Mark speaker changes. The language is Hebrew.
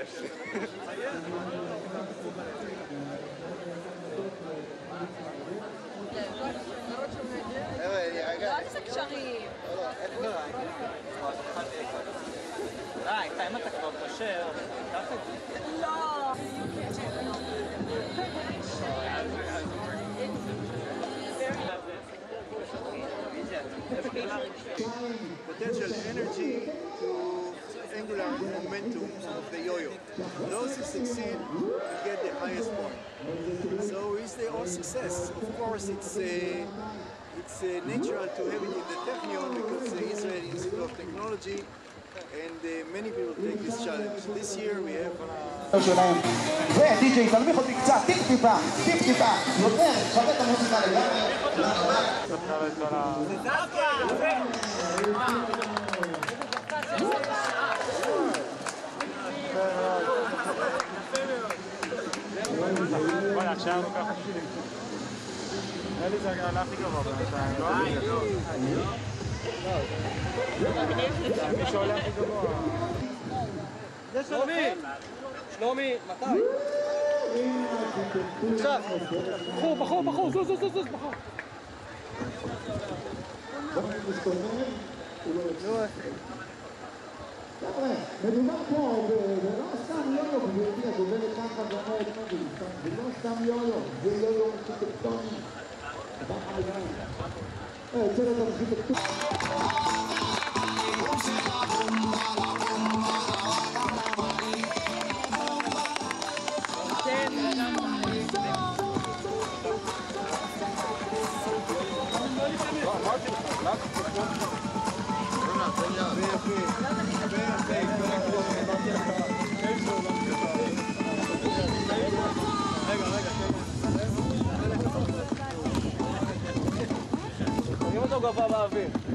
Speaker 1: לא, אל תעשה קשרים.
Speaker 2: די, אם אתה כבר קושר, קח את זה.
Speaker 1: לא.
Speaker 3: Potential energy to angular momentum of the yo-yo. Those who succeed get the highest point. So is the all success? Of course, it's uh, it's uh, natural to have it in the Technion because the Israeli Institute of Technology and uh, many people take this challenge. This year we have
Speaker 4: שלהם. ודי.ג'יי תנמיך אותי קצת, טיפ טיפה, טיפ טיפה, יותר, שווה את המוזיקה לגמרי.
Speaker 5: מי שעולה הכי גבוה.
Speaker 2: שלומי! שלומי, מתי? עכשיו! בחור, בחור, בחור, זוז, זוז, זוז, בחור.
Speaker 4: מדובר פה, זה לא סתם יו-יו, גברתי, את עובדת ככה ואומרת זה לא סתם יו-יו, זה יו-יו ארכיטקטוני. ככה לגמרי. אה, יוצא לו את הארכיטקטורה.
Speaker 2: שים אותו גבוה באוויר.